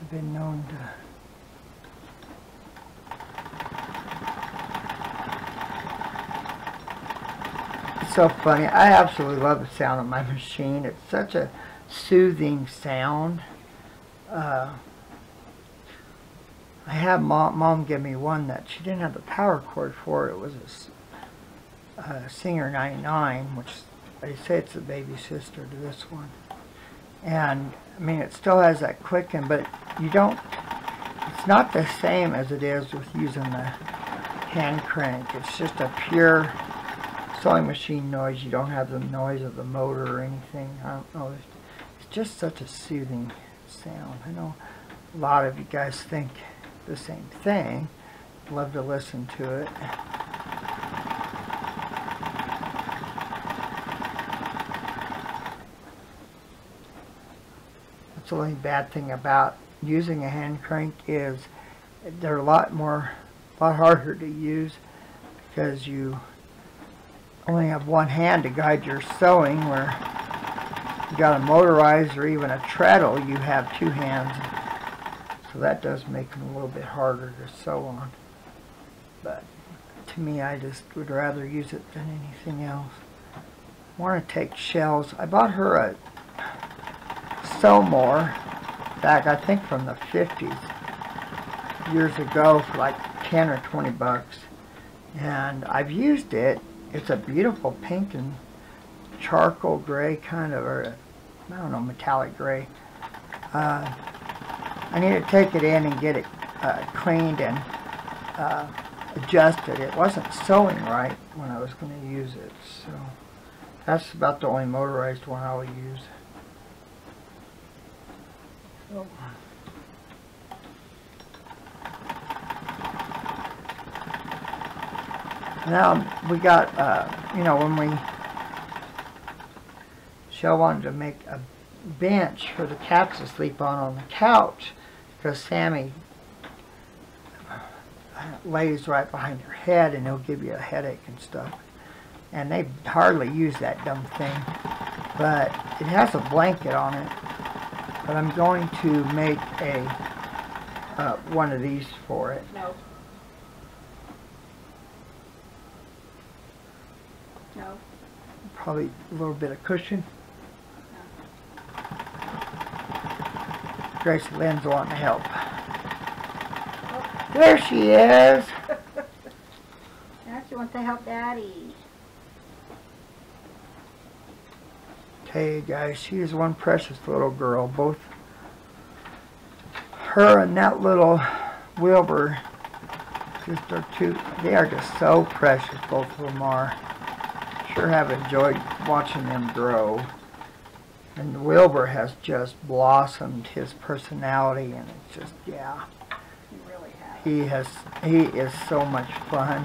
I've been known to So funny. I absolutely love the sound of my machine. It's such a soothing sound. Uh, I had mom, mom give me one that she didn't have the power cord for. It was a, uh, Singer 99, which they say it's a baby sister to this one. And, I mean, it still has that clicking, but you don't, it's not the same as it is with using the hand crank. It's just a pure sewing machine noise. You don't have the noise of the motor or anything. I don't know. It's, just such a soothing sound. I know a lot of you guys think the same thing. Love to listen to it. That's the only bad thing about using a hand crank is they're a lot more, a lot harder to use because you only have one hand to guide your sewing where you got a motorized or even a treadle you have two hands so that does make them a little bit harder to sew on but to me I just would rather use it than anything else want to take shells. I bought her a Sowmore back, I think from the 50s, years ago for like 10 or 20 bucks. And I've used it. It's a beautiful pink and charcoal gray kind of, or I don't know, metallic gray. Uh, I need to take it in and get it uh, cleaned and uh, adjusted. It wasn't sewing right when I was going to use it, so that's about the only motorized one I'll use. Now we got, uh, you know, when we Chelle wanted to make a bench for the cats to sleep on on the couch because Sammy lays right behind your head and he'll give you a headache and stuff. And they hardly use that dumb thing. But it has a blanket on it. But I'm going to make a uh, one of these for it. No. No. Probably a little bit of cushion. Grace Lynn's wanting to help. Oh. There she is. Now she wants to help Daddy. You guys, she is one precious little girl. Both her and that little Wilbur, just are two, they are just so precious, both of them are. Sure have enjoyed watching them grow. And Wilbur has just blossomed his personality and it's just, yeah. You really have. He has, he is so much fun.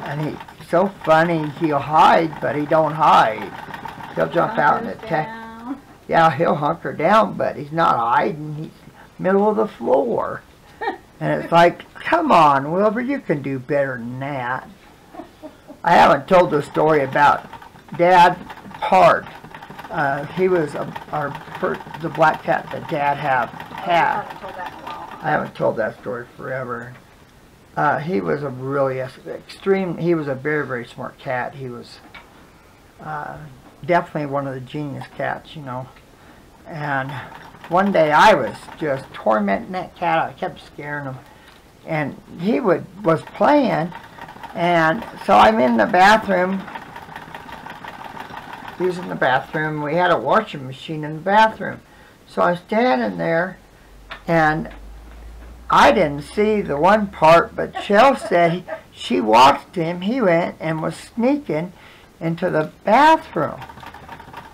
And he's so funny, he'll hide, but he don't hide. He'll jump out and attack. down. Yeah, he'll hunker down, but he's not hiding. He's middle of the floor. And it's like, come on, Wilbur, you can do better than that. I haven't told the story about Dad Hart. Uh, he was a, our the black cat that Dad have had. haven't told that in a while. I haven't told that story forever. Uh, he was a really extreme. He was a very very smart cat. He was uh, definitely one of the genius cats, you know. And one day I was just tormenting that cat. I kept scaring him, and he would was playing, and so I'm in the bathroom using the bathroom. We had a washing machine in the bathroom, so I'm standing there, and I didn't see the one part, but Chelle said she watched him. He went and was sneaking into the bathroom.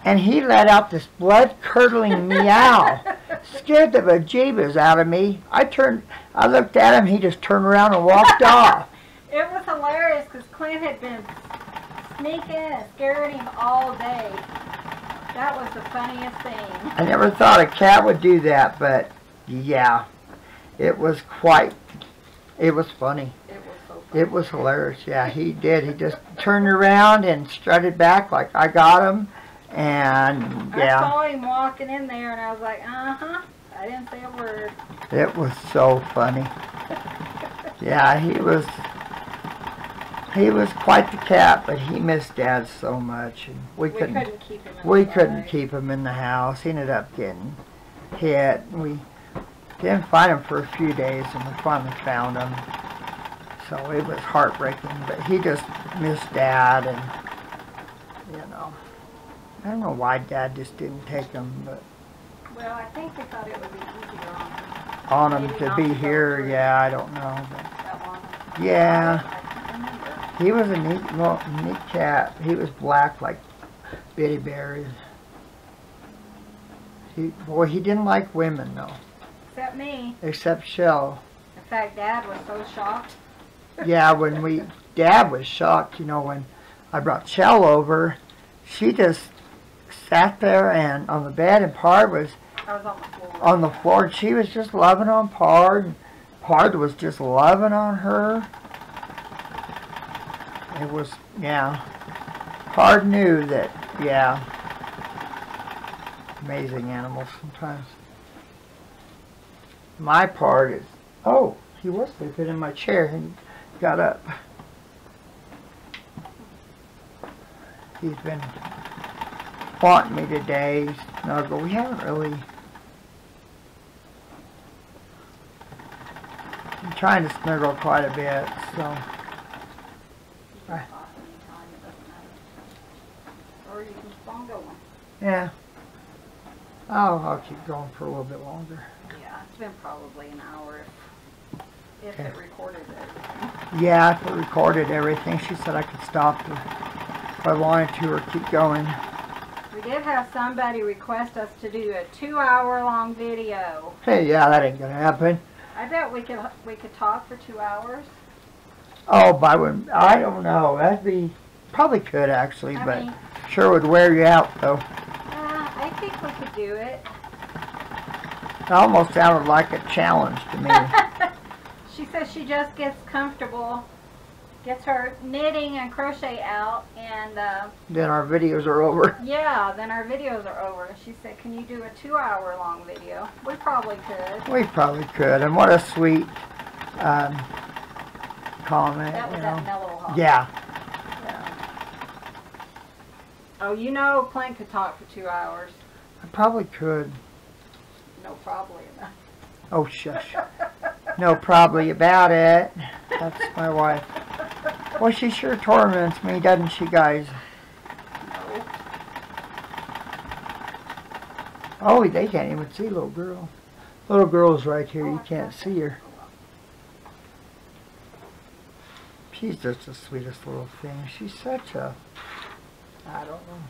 And he let out this blood-curdling meow. Scared the bejeebers out of me. I turned, I looked at him, he just turned around and walked off. It was hilarious because Clint had been sneaking and scaring him all day. That was the funniest thing. I never thought a cat would do that, but yeah, it was quite, it was funny. It was so funny. It was hilarious. Yeah, he did. He just turned around and strutted back like I got him. And yeah. I saw him walking in there and I was like, uh huh. I didn't say a word. it was so funny. Yeah, he was, he was quite the cat, but he missed Dad so much. And we, We couldn't, couldn't keep him in we the couldn't yard. keep him in the house. He ended up getting hit. We didn't find him for a few days and we finally found him. So it was heartbreaking, but he just missed Dad and, you know. I don't know why Dad just didn't take him, but Well, I think they thought it would be easier on him on him to be here, yeah, I don't know. But yeah, I can't remember. He was a neat, well, neat cat. He was black like Bitty Berries. He, boy, he didn't like women though, Except me. except Chelle. In fact, Dad was so shocked. Yeah, when we, Dad was shocked, you know, when I brought Chelle over, she just sat there and on the bed and Pard was I was on the floor. on the floor. She was just loving on Pard. and Pard was just loving on her. It was, yeah. Pard knew that, yeah. Amazing animals sometimes. My part is, oh, he was sleeping in my chair and got up. He's been wanting me today, snuggle. We haven't really. I'm trying to snuggle quite a bit, so. You can talk anytime, it doesn't matter. Or you can keep on going. Yeah. Oh, I'll keep going for a little bit longer. Yeah, it's been probably an hour if, if Okay. it recorded everything. Yeah, if it recorded everything, she said I could stop her if I wanted to or keep going. We did have somebody request us to do a two-hour long video. Hey, yeah, that ain't gonna happen. I bet we could we could talk for two hours. Oh, but I wouldn't, I don't know. That'd be, probably could actually, I but mean, sure would wear you out though. uh, I think we could do it. It almost sounded like a challenge to me. she says she just gets comfortable, gets her knitting and crochet out, and uh, then our videos are over. yeah, then our videos are over. She said, "Can you do a two-hour long video?" We probably could. We probably could, and what a sweet um, comment, That was you that know. mellow Yeah. Oh, you know, Clint could talk for two hours. I probably could. No, probably enough. Oh, shush. No, probably about it. That's my wife. Well, she sure torments me, doesn't she, guys? No. Oh, they can't even see little girl. Little girl's right here. You can't see her. She's just the sweetest little thing. She's such a, I don't know.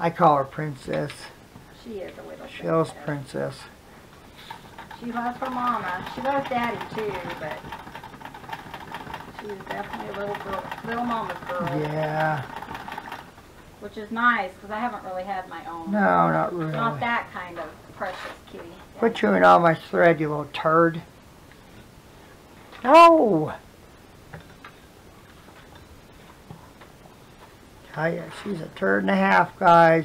I call her princess. She is a little Chelle's princess. princess. She loves her mama. She loves daddy too, but she's definitely a little girl, little mama's girl. Yeah. Which is nice because I haven't really had my own. No, not really. Not that kind of precious kitty. Quit chewing all my thread, you little turd. No! She's a turd and a half, guys.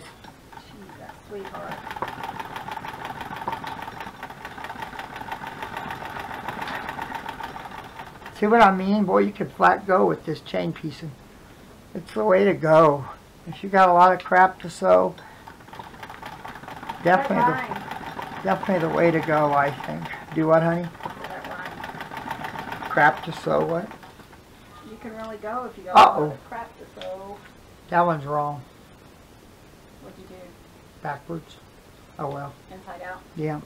She's a sweetheart. See what I mean? Boy, you could flat go with this chain piecing. It's the way to go. If you got a lot of crap to sew, definitely the, definitely the way to go, I think. Do what, honey? rhyme. That rhyme. Crap to sew, what? You can really go if you got a lot of crap to sew. That one's wrong. What'd you do? Backwards. Oh well. Inside out? Yeah.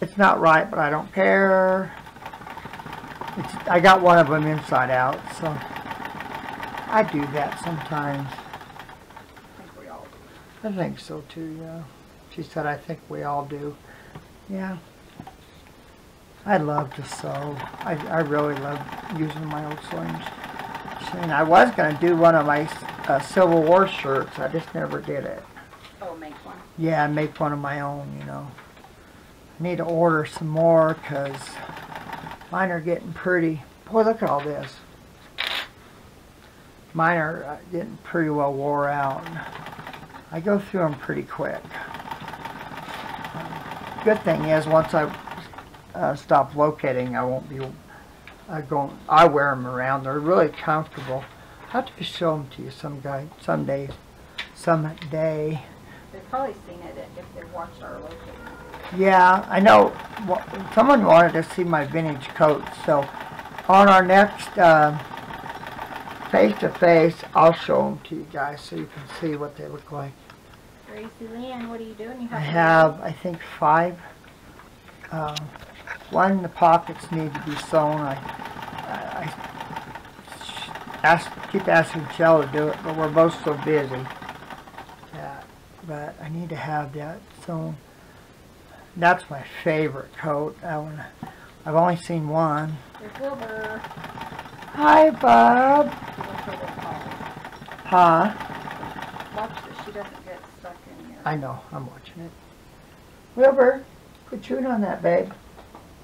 It's not right, but I don't care. It's, I got one of them inside out, so I do that sometimes. I think we all do. I think so too, yeah. She said, I think we all do. Yeah. I love to sew. I, I really love using my old sewing machine. I was going to do one of my uh, Civil War shirts. I just never did it. Oh, make one. Yeah, I make one of my own, you know. I need to order some more because mine are getting pretty. Boy, look at all this. Mine are uh, getting pretty well wore out. I go through them pretty quick. Good thing is, once I uh, stop locating, I won't be uh, going. I wear them around. They're really comfortable. I'll have to show them to you some guy, someday, someday. They've probably seen it if they've watched our locating. Yeah, I know. Wa- Someone wanted to see my vintage coats, so on our next uh, face-to-face, I'll show them to you guys so you can see what they look like. Gracie Lynn, what are you doing? You have I have, I think, five. Uh, one, the pockets need to be sewn. I, I, I ask, keep asking Chelle to do it, but we're both so busy. That, but I need to have that sewn. That's my favorite coat. That one, I've only seen one. Hi, Bob. She looks a little tall. Huh? Watch that she doesn't get stuck in here. I know. I'm watching it. Wilbur, quit chewing on that, babe.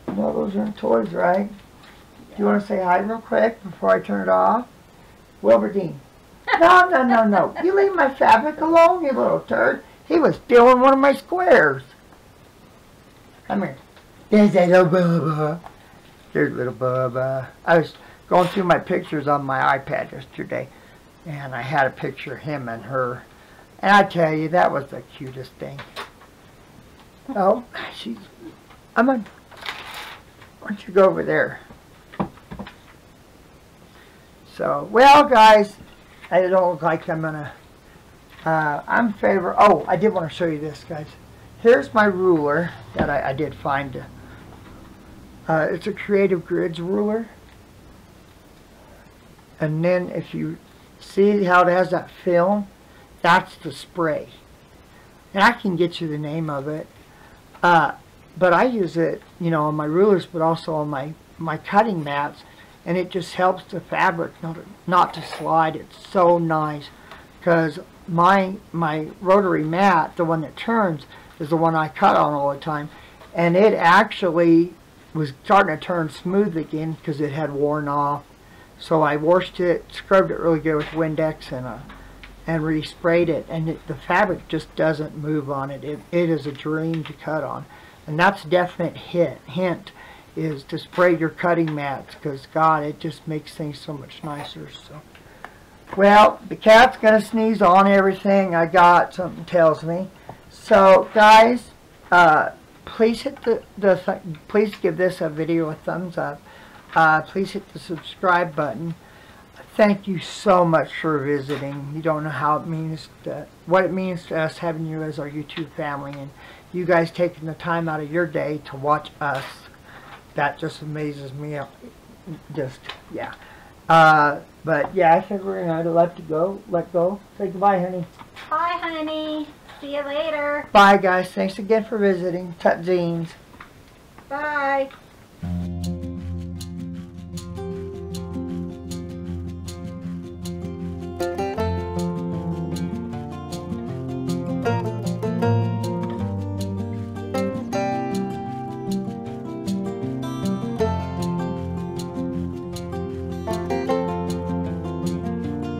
You know those are toys, right? Do you want to say hi real quick before I turn it off? Wilbur Dean. No, no, no, no. You leave my fabric alone, you little turd. He was stealing one of my squares. Come here. There's that little Bubba. There's little Bubba. I was going through my pictures on my iPad yesterday, and I had a picture of him and her And I tell you, that was the cutest thing. Oh, she's, I'm on, why don't you go over there? So, well, guys, I don't look like I'm gonna, uh, I'm favor, oh, I did want to show you this, guys. Here's my ruler that I, I did find. Uh, it's a Creative Grids ruler. And then if you see how it has that film, that's the spray. And I can get you the name of it. Uh, but I use it, you know, on my rulers, but also on my, my cutting mats. And it just helps the fabric not not to slide. It's so nice. Because my, my rotary mat, the one that turns, is the one I cut on all the time. And it actually was starting to turn smooth again because it had worn off. So I washed it, scrubbed it really good with Windex and uh, and resprayed it, and it, the fabric just doesn't move on it. it. It is a dream to cut on, and that's a definite hit hint is to spray your cutting mats because God, it just makes things so much nicer. So, well, the cat's gonna sneeze on everything I got. Something tells me. So, guys, uh, please hit the the th please give this a video a thumbs up. Uh, please hit the subscribe button. Thank you so much for visiting. You don't know how it means what it means to us having you as our YouTube family and you guys taking the time out of your day to watch us. That just amazes me. Just, yeah. Uh, but yeah, I think we're going to let to go, let go. Say goodbye, honey. Bye, honey. See you later. Bye, guys. Thanks again for visiting. Tut jeans. Bye.